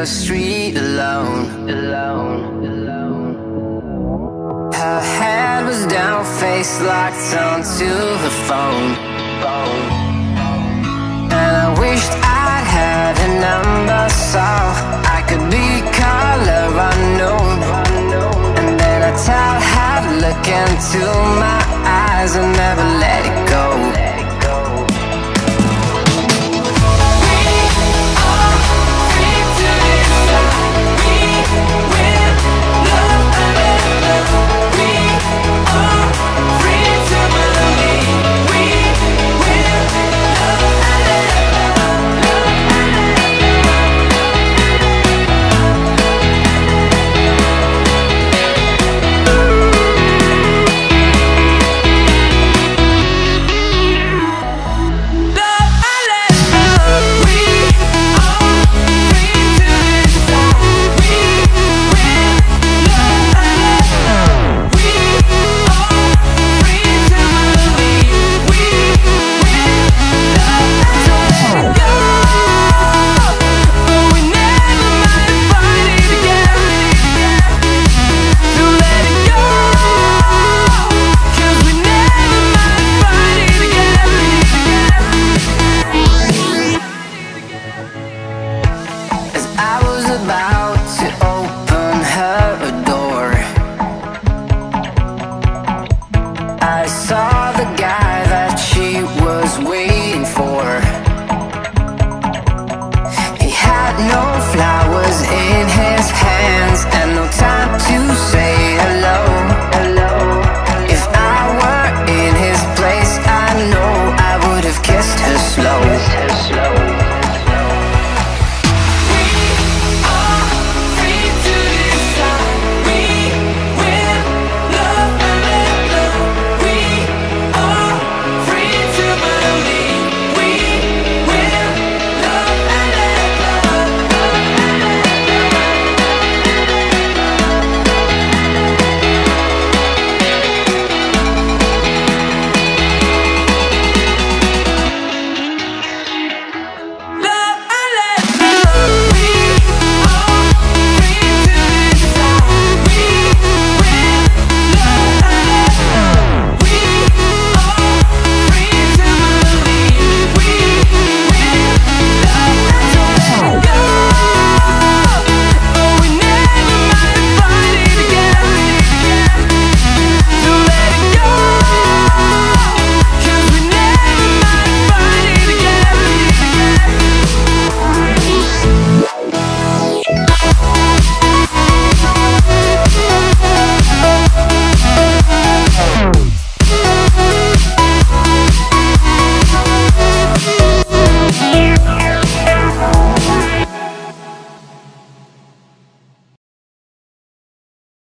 the street alone. Alone, alone. Her head was down, face locked onto the phone. And I wished I'd had a number so I could be color unknown. And then I tell her to look into my eyes and never let it go. I was about to open her door. I saw